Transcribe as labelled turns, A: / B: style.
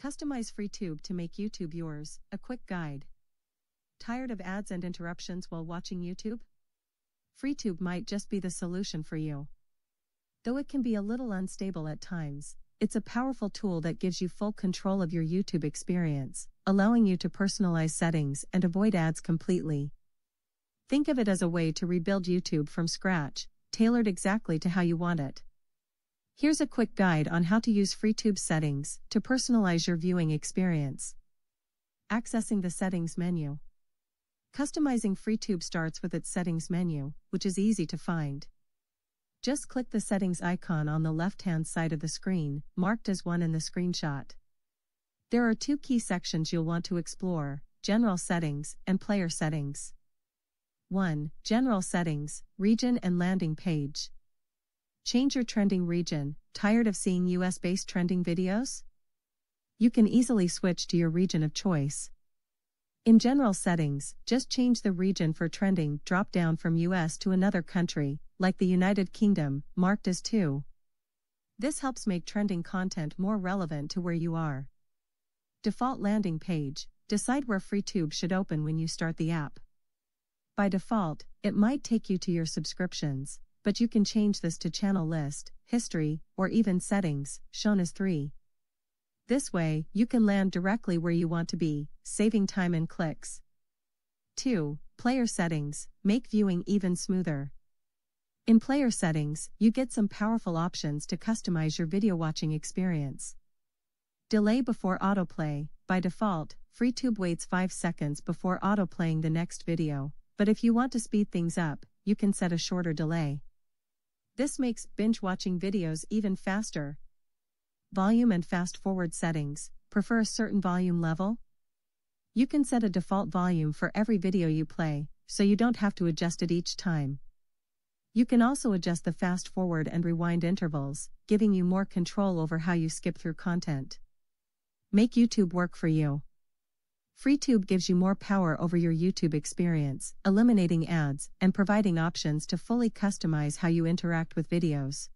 A: Customize FreeTube to make YouTube yours, a quick guide. Tired of ads and interruptions while watching YouTube? FreeTube might just be the solution for you. Though it can be a little unstable at times, it's a powerful tool that gives you full control of your YouTube experience, allowing you to personalize settings and avoid ads completely. Think of it as a way to rebuild YouTube from scratch, tailored exactly to how you want it. Here's a quick guide on how to use FreeTube settings to personalize your viewing experience. Accessing the settings menu. Customizing FreeTube starts with its settings menu, which is easy to find. Just click the settings icon on the left-hand side of the screen, marked as 1 in the screenshot. There are two key sections you'll want to explore, General Settings and Player Settings. 1. General Settings, Region and Landing Page. Change your trending region. Tired of seeing US based trending videos? You can easily switch to your region of choice. In general settings, just change the region for trending drop down from US to another country, like the United Kingdom, marked as 2. This helps make trending content more relevant to where you are. Default landing page, decide where FreeTube should open when you start the app. By default, it might take you to your subscriptions, but you can change this to channel list, history, or even settings, shown as 3. This way, you can land directly where you want to be, saving time and clicks. 2. Player settings, make viewing even smoother. In player settings, you get some powerful options to customize your video watching experience. Delay before autoplay, by default, FreeTube waits 5 seconds before autoplaying the next video, but if you want to speed things up, you can set a shorter delay. This makes binge watching videos even faster. Volume and fast forward settings. Prefer a certain volume level? You can set a default volume for every video you play, so you don't have to adjust it each time. You can also adjust the fast forward and rewind intervals, giving you more control over how you skip through content. Make YouTube work for you. FreeTube gives you more power over your YouTube experience, eliminating ads and providing options to fully customize how you interact with videos.